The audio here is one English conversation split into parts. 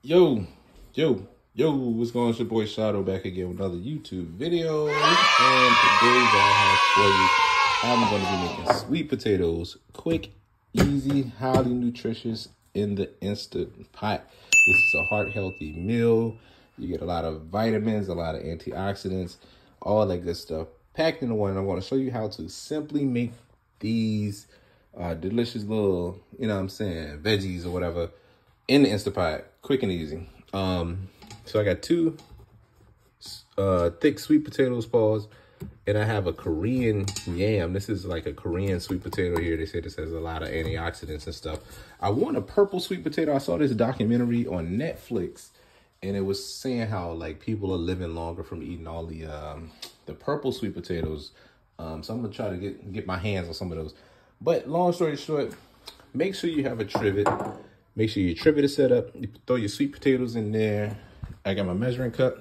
Yo, yo, yo, what's going on? It's your boy Shadow back again with another YouTube video. And today I have for you, I'm going to be making sweet potatoes. Quick, easy, highly nutritious in the Instant Pot. This is a heart healthy meal. You get a lot of vitamins, a lot of antioxidants, all that good stuff packed into one. I'm going to show you how to simply make these uh, delicious little, you know what I'm saying, veggies or whatever in the Instapot, quick and easy. Um, so I got two uh, thick sweet potatoes, paws, and I have a Korean yam. This is like a Korean sweet potato here. They say this has a lot of antioxidants and stuff. I want a purple sweet potato. I saw this documentary on Netflix, and it was saying how like people are living longer from eating all the um, the purple sweet potatoes. Um, so I'm gonna try to get get my hands on some of those. But long story short, make sure you have a trivet Make sure your trivet is set up. You throw your sweet potatoes in there. I got my measuring cup.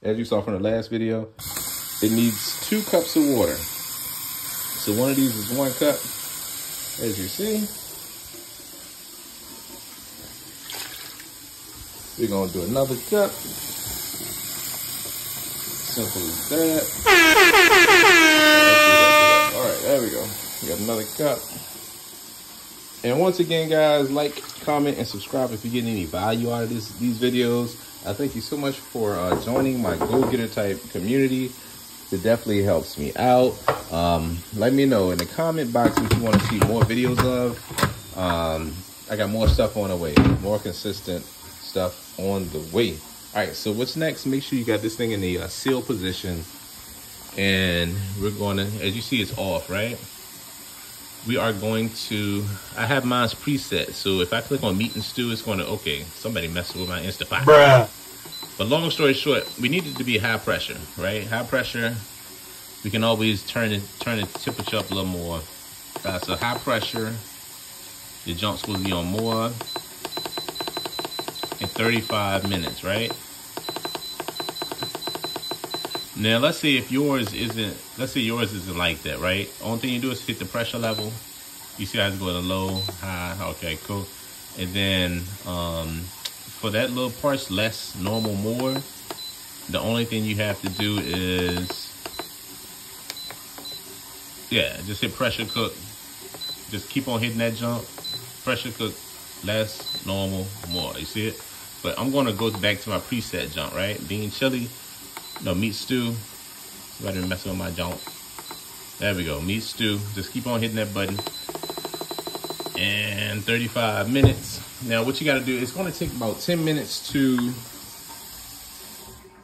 As you saw from the last video, it needs two cups of water. So one of these is one cup, as you see. We're gonna do another cup. Simple as that. All right, there we go. We got another cup. And once again, guys, like, comment, and subscribe if you're getting any value out of this, these videos. I thank you so much for uh, joining my go-getter type community. It definitely helps me out. Um, let me know in the comment box if you want to see more videos of. Um, I got more stuff on the way, more consistent stuff on the way. All right, so what's next? Make sure you got this thing in the uh, seal position. And we're going to, as you see, it's off, right? We are going to, I have mine's preset. So if I click on meat and stew, it's going to, okay, somebody messing with my Instapot. Bruh. But long story short, we need it to be high pressure, right? High pressure, we can always turn it, turn the temperature up a little more. Uh, so high pressure, the junk's will be on more in 35 minutes, right? Now let's see if yours isn't, let's say yours isn't like that, right? Only thing you do is hit the pressure level. You see how it's going to low, high, okay, cool. And then um, for that little parts, less, normal, more, the only thing you have to do is, yeah, just hit pressure cook. Just keep on hitting that jump. Pressure cook, less, normal, more. You see it? But I'm going to go back to my preset jump, right? Bean chili, no, meat stew. Ahead and mess with my don't. There we go, meat stew. Just keep on hitting that button. And 35 minutes. Now what you gotta do, it's gonna take about 10 minutes to,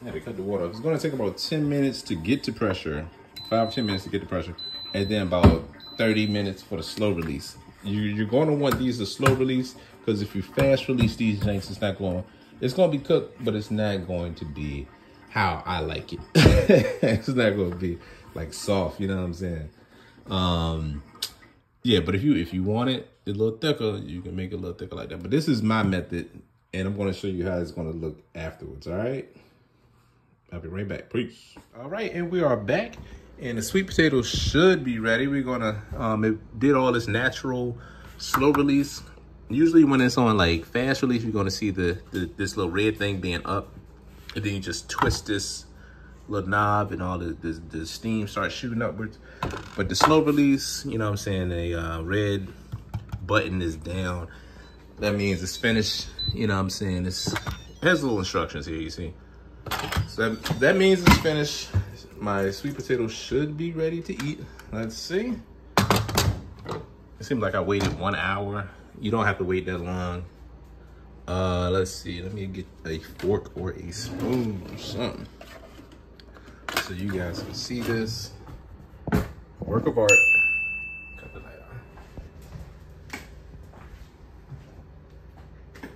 I had to cut the water. It's gonna take about 10 minutes to get to pressure. Five, 10 minutes to get to pressure. And then about 30 minutes for the slow release. You, you're gonna want these to slow release because if you fast release these things, it's not going, it's gonna be cooked, but it's not going to be how I like it. it's not gonna be like soft, you know what I'm saying? Um, yeah, but if you if you want it a little thicker, you can make it a little thicker like that. But this is my method, and I'm gonna show you how it's gonna look afterwards. All right. I'll be right back. Peace. All right, and we are back. And the sweet potato should be ready. We're gonna, um, it did all this natural slow release. Usually when it's on like fast release, you're gonna see the, the this little red thing being up and then you just twist this little knob and all the, the, the, steam starts shooting upwards. But the slow release, you know what I'm saying, the uh, red button is down. That means it's finished, you know what I'm saying. It's, it has little instructions here, you see. So that, that means it's finished. My sweet potato should be ready to eat. Let's see. It seems like I waited one hour. You don't have to wait that long. Uh, let's see. Let me get a fork or a spoon or something. So you guys can see this. Work of art. Cut the light on.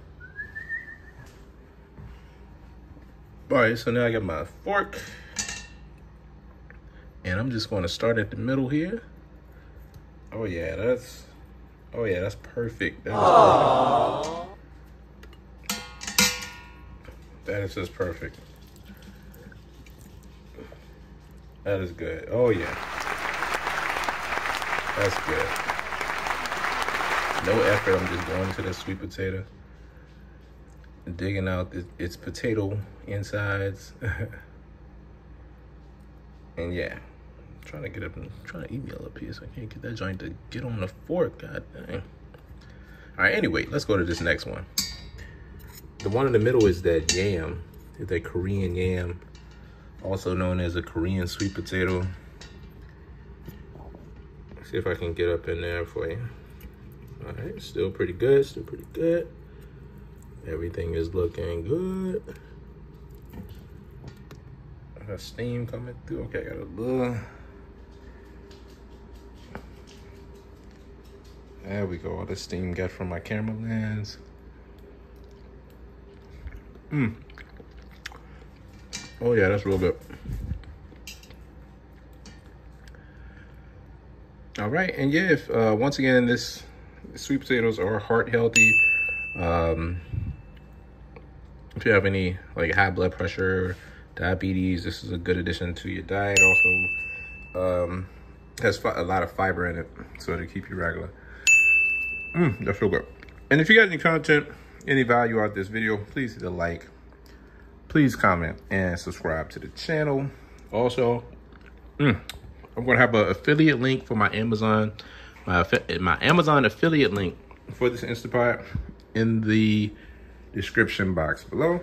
All right, so now I got my fork. And I'm just going to start at the middle here. Oh yeah, that's, oh yeah, that's perfect. That's perfect. That is just perfect. That is good. Oh, yeah. That's good. No effort. I'm just going to the sweet potato. digging out its potato insides. and yeah, I'm trying to get up and trying to eat me a little piece. I can't get that joint to get on the fork. God dang. All right, anyway, let's go to this next one. The one in the middle is that yam, that Korean yam, also known as a Korean sweet potato. See if I can get up in there for you. All right, still pretty good, still pretty good. Everything is looking good. I got steam coming through. Okay, I got a little. There we go. All the steam got from my camera lens. Mmm. Oh yeah, that's real good. All right, and yeah, if uh, once again, this sweet potatoes are heart healthy. Um, if you have any like high blood pressure, diabetes, this is a good addition to your diet. Also, um, has a lot of fiber in it, so to keep you regular. Mmm, that's real good. And if you got any content, any value out of this video, please hit a like. Please comment and subscribe to the channel. Also, mm, I'm gonna have an affiliate link for my Amazon, my my Amazon affiliate link for this Instapot in the description box below.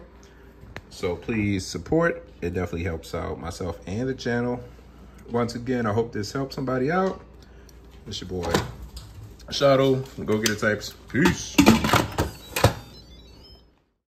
So please support. It definitely helps out myself and the channel. Once again, I hope this helps somebody out. It's your boy, Shadow. Go-getter types. Peace.